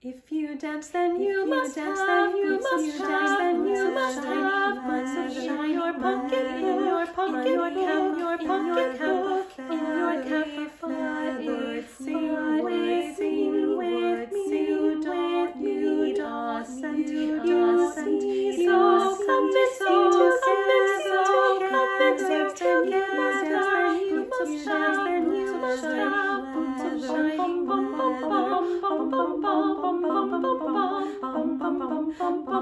If you dance, then you must dance, then you must dance, then you must have. Months of shine your pocket, in your pocket, your cap, your pocket. cap,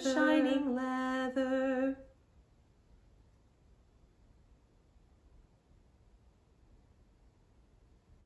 shining leather.